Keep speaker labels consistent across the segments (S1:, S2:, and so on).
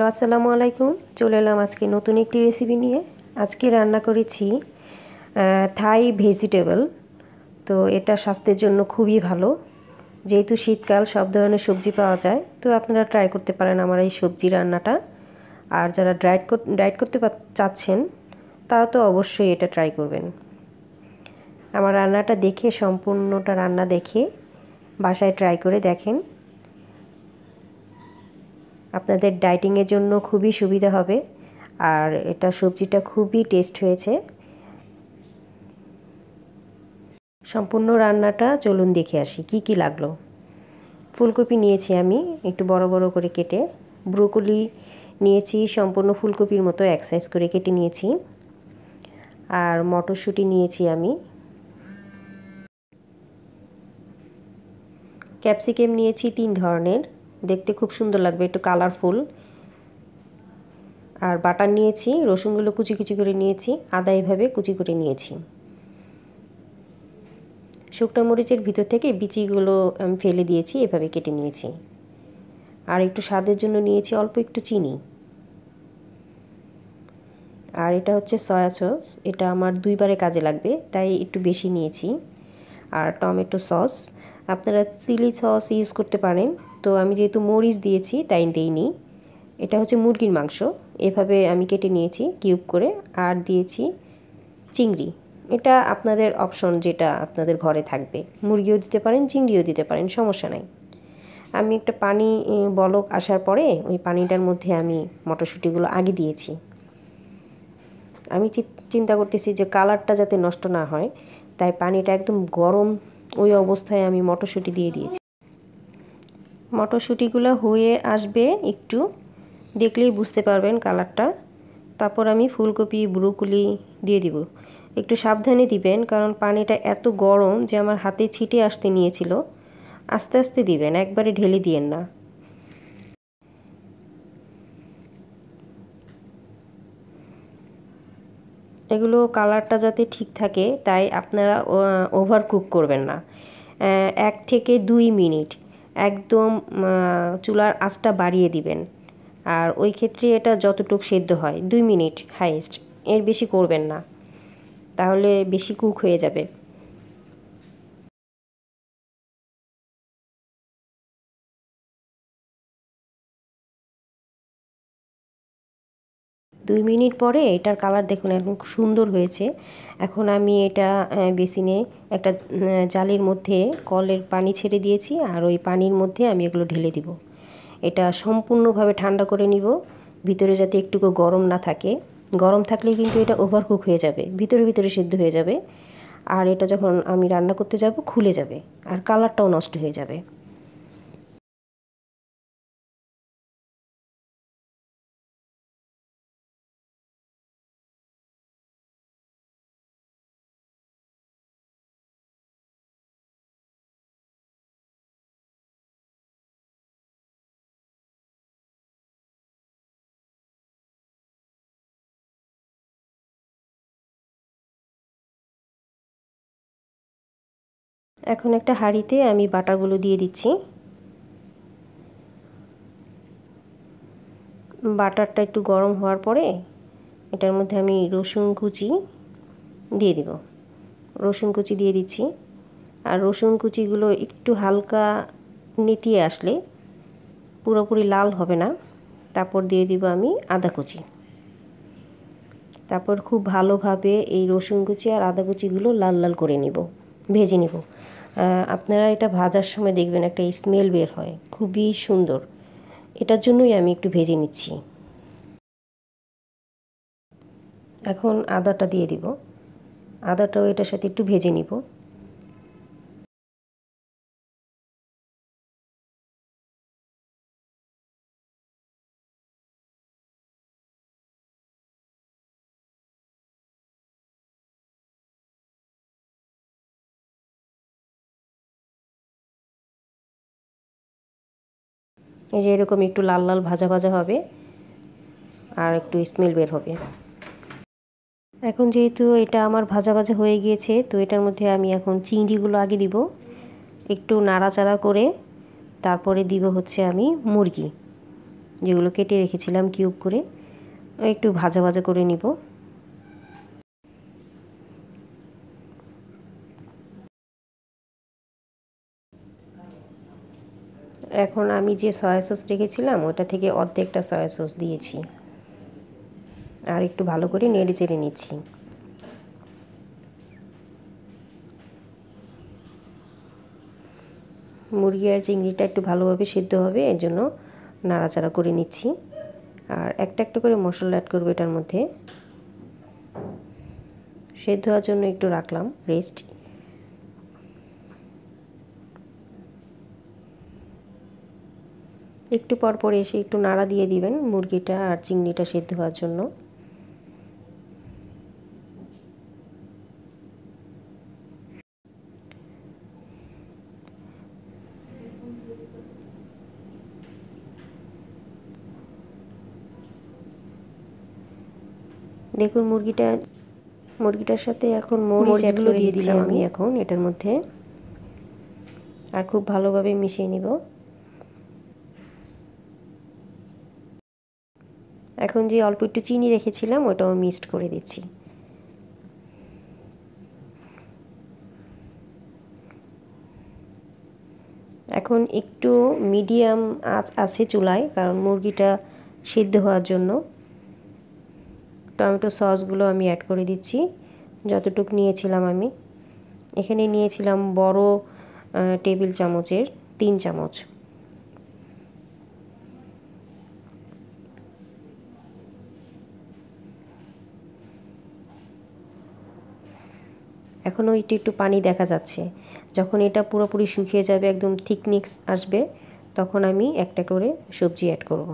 S1: Hello, আসসালামু আলাইকুম। চলে এলাম আজকে নতুন একটি রেসিপি নিয়ে। আজকে রান্না করেছি থাই ভেজিটেবল তো এটা স্বাস্থ্যের জন্য খুবই ভালো। যেহেতু শীতকাল, সব ধরনের সবজি পাওয়া যায়। তো আপনারা ট্রাই করতে পারেন আমার এই সবজি রান্নাটা। আর যারা ডায়েট ডায়েট করতে চাচ্ছেন, তারা তো অবশ্যই এটা ট্রাই করবেন। আমার রান্নাটা দেখে, সম্পূর্ণটা রান্না দেখে বাসায় ট্রাই করে দেখেন। আপনাদের ডাইটিংয়ের জন্য খুবই সুবিধা হবে। আর এটা সবজিটা খুবই টেস্ট হয়েছে। সম্পূর্ণ রান্নাটা চলুন দেখে আসি, কি কি লাগল? ফুলকপি নিয়েছি আমি, একটু বড় বড় করে কেটে। ব্রোকলি নিয়েছি, সম্পূর্ণ ফুলকপির মতো এক সাইজ করে কেটে নিয়েছি। আর মটরশুঁটি নিয়েছি আমি। ক্যাপসিকাম নিয়েছি তিন ধরনের। দেখতে খুব সুন্দর লাগবে, একটু কালারফুল আর বাটার নিয়েছি, রসুনগুলো কুচি কুচি করে নিয়েছি, আদা এভাবে কুচি করে নিয়েছি। শুকনো মরিচের ভিতর থেকে বিচিগুলো আমি ফেলে দিয়েছি, এভাবে কেটে নিয়েছি। আর একটু স্বাদের জন্য নিয়েছি অল্প একটু চিনি। আর এটা হচ্ছে সয়া সস এটা আমার দুইবারে কাজে লাগবে, তাই একটু বেশি নিয়েছি। আর টমেটো সস আপনারা চিলি সস ইউজ করতে পারেন। তো আমি যেহেতু মরিচ দিয়েছি, তাই দিইনি। এটা হচ্ছে মুরগির মাংস। এভাবে আমি কেটে নিয়েছি কিউব করে। আর দিয়েছি চিংড়ি। এটা আপনাদের অপশন যেটা আপনাদের ঘরে থাকবে। মুরগিও দিতে পারেন, চিংড়িও দিতে পারেন, সমস্যা নাই। আমি একটা পানি বলক আসার পরে ওই পানিটার মধ্যে আমি মটরশুঁটিগুলো আগে দিয়েছি। আমি চিন্তা করতেছি যে কালারটা যাতে নষ্ট না হয়, তাই পানিটা একদম গরম ওই অবস্থায় আমি মটরশুঁটি দিয়ে দিয়েছি। মটরশুঁটিগুলো হয়ে আসবে একটু, দেখলেই বুঝতে পারবেন কালারটা। তারপর আমি ফুলকপি, ব্রুকুলি দিয়ে দিব। একটু সাবধানে দিবেন, কারণ পানিটা এত গরম যে আমার হাতে ছিটে আসতে নিয়েছিল। আস্তে আস্তে দিবেন, একবারে ঢেলে দিয়েন না। এগুলো কালারটা যাতে ঠিক থাকে, তাই আপনারা ওভার কুক করবেন না। এক থেকে দুই মিনিট একদম চুলার আঁচটা বাড়িয়ে দিবেন। আর ওই ক্ষেত্রে এটা যতটুক সেদ্ধ হয়, দুই মিনিট হাইয়েস্ট এর বেশি করবেন না। তাহলে বেশি কুক হয়ে যাবে। দুই মিনিট পরে এটার কালার দেখুন একদম সুন্দর হয়েছে। এখন আমি এটা বেসিনে একটা জালের মধ্যে কলের পানি ছেড়ে দিয়েছি আর ওই পানির মধ্যে আমি এগুলো ঢেলে দিব। এটা সম্পূর্ণভাবে ঠান্ডা করে নিব, ভিতরে যাতে একটুকু গরম না থাকে। গরম থাকলে কিন্তু এটা ওভারকুক হয়ে যাবে, ভিতরে ভিতরে সিদ্ধ হয়ে যাবে। আর এটা যখন আমি রান্না করতে যাব, খুলে যাবে আর কালারটাও নষ্ট হয়ে যাবে। এখন একটা হাঁড়িতে আমি বাটারগুলো দিয়ে দিচ্ছি। বাটারটা একটু গরম হওয়ার পরে এটার মধ্যে আমি রসুন কুচি দিয়ে দিব। রসুন কুচি দিয়ে দিচ্ছি। আর রসুন কুচিগুলো একটু হালকা নেতিয়ে আসলে পুরোপুরি লাল হবে না। তারপর দিয়ে দিব আমি আদা কুচি। তারপর খুব ভালোভাবে এই রসুন কুচি আর আদা কুচিগুলো লাল লাল করে নিব, ভেজে নিব। আপনারা এটা ভাজার সময় দেখবেন একটা স্মেল বের হয়। খুবই সুন্দর। এটার জন্যই আমি একটু ভেজে নিচ্ছি। এখন আদাটা দিয়ে দিব। আদাটাও এটার সাথে একটু ভেজে নিব। এই যে এরকম একটু লাল লাল ভাজা ভাজা হবে আর একটু স্মেল বের হবে। এখন যেহেতু এটা আমার ভাজা ভাজা হয়ে গিয়েছে, তো এটার মধ্যে আমি এখন চিংড়িগুলো আগে দিব। একটু নাড়াচাড়া করে তারপরে দিব হচ্ছে আমি মুরগি, যেগুলো কেটে রেখেছিলাম কিউব করে। একটু ভাজা ভাজা করে নিব। এখন আমি যে সয়া সস রেখেছিলাম, ওটা থেকে অর্ধেকটা সয়া সস দিয়েছি। আর একটু ভালো করে নেড়ে চেড়ে নিচ্ছি। মুরগি আর চিংড়িটা একটু ভালোভাবে সিদ্ধ হবে, এর জন্য নাড়াচাড়া করে নিচ্ছি। আর একটা একটা করে মশলা অ্যাড করব এটার মধ্যে। সেদ্ধ হওয়ার জন্য একটু রাখলাম রেস্ট একটু পর পর এসে একটু নাড়া দিয়ে দিবেন মুরগিটা আর চিংড়িটা সেদ্ধ হওয়ার জন্য। দেখুন মুরগিটা মুরগিটার সাথে এখন মরিচগুলো দিয়ে দিলাম। আমি এখন এটার মধ্যে। আর খুব ভালোভাবে মিশিয়ে নিব। এখন যে অল্প একটু চিনি রেখেছিলাম, ওটাও মিক্সড করে দিচ্ছি। এখন একটু মিডিয়াম আঁচ আছে চুলায়, কারণ মুরগিটা সিদ্ধ হওয়ার জন্য। টমেটো সসগুলো আমি অ্যাড করে দিচ্ছি, যতটুক নিয়েছিলাম আমি। এখানে নিয়েছিলাম বড় টেবিল চামচের তিন চামচ। এখনও একটু একটু পানি দেখা যাচ্ছে। যখন এটা পুরোপুরি শুকিয়ে যাবে, একদম থিকনিক্স আসবে, তখন আমি একটা করে সবজি অ্যাড করব।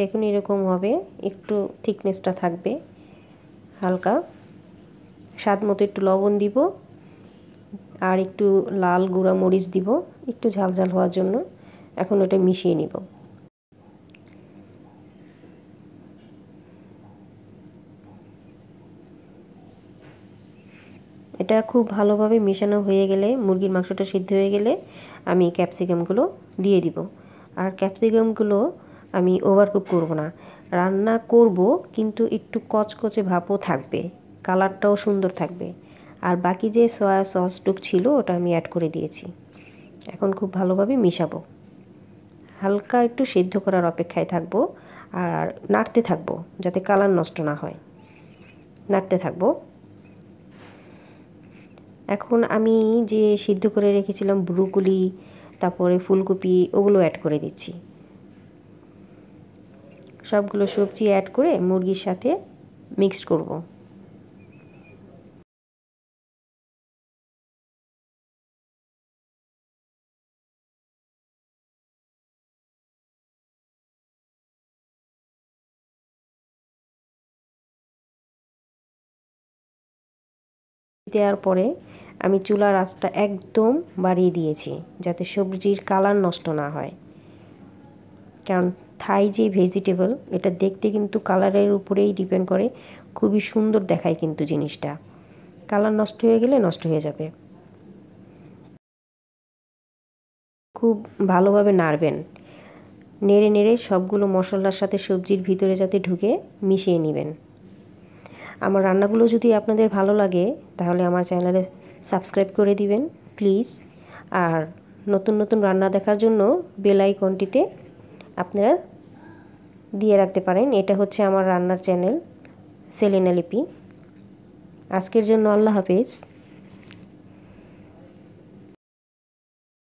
S1: দেখুন এরকম হবে, একটু থিকনেসটা থাকবে, হালকা। স্বাদ মতো একটু লবণ দিব। আর একটু লাল গুঁড়া মরিচ দিব, একটু ঝাল ঝাল হওয়ার জন্য। এখন ওটা মিশিয়ে নিব। এটা খুব ভালোভাবে মেশানো হয়ে গেলে, মুরগির মাংসটা সিদ্ধ হয়ে গেলে আমি ক্যাপসিকামগুলো দিয়ে দিব। আর ক্যাপসিকামগুলো আমি ওভারকুক করব না। রান্না করব, কিন্তু একটু কচকচে ভাপও থাকবে। কালারটাও সুন্দর থাকবে। আর বাকি যে সয়া সসটুক ছিল, ওটা আমি অ্যাড করে দিয়েছি। এখন খুব ভালোভাবে মিশাবো। হালকা একটু সিদ্ধ করার অপেক্ষায় থাকব আর নাড়তে থাকব, যাতে কালার নষ্ট না হয়। নাড়তে থাকব। এখন আমি যে সিদ্ধ করে রেখেছিলাম, ব্রুকুলি, তারপরে ফুলকপি, ওগুলো অ্যাড করে দিচ্ছি। সবগুলো সবজি অ্যাড করে মুরগির সাথে মিক্সড করব। দেওয়ার পরে আমি চুলার আঁচটা একদম বাড়িয়ে দিয়েছি, যাতে সবজির কালার নষ্ট না হয়। কারণ থাই যে ভেজিটেবল এটা দেখতে কিন্তু কালারের উপরেই ডিপেন্ড করে, খুবই সুন্দর দেখায় কিন্তু জিনিসটা। কালার নষ্ট হয়ে গেলে নষ্ট হয়ে যাবে। খুব ভালোভাবে নাড়বেন। নেড়ে নেড়ে সবগুলো মশলার সাথে সবজির ভিতরে যাতে ঢুকে মিশিয়ে নেবেন। আমার রান্নাগুলো যদি আপনাদের ভালো লাগে, তাহলে আমার চ্যানেলে সাবস্ক্রাইব করে দিবেন, প্লিজ। আর নতুন নতুন রান্না দেখার জন্য বেল আইকনটিতে আপনারা দিয়ে রাখতে পারেন। এটা হচ্ছে আমার রান্নার চ্যানেল, সেলিনা লিপি। আজকের জন্য আল্লাহ হাফেজ।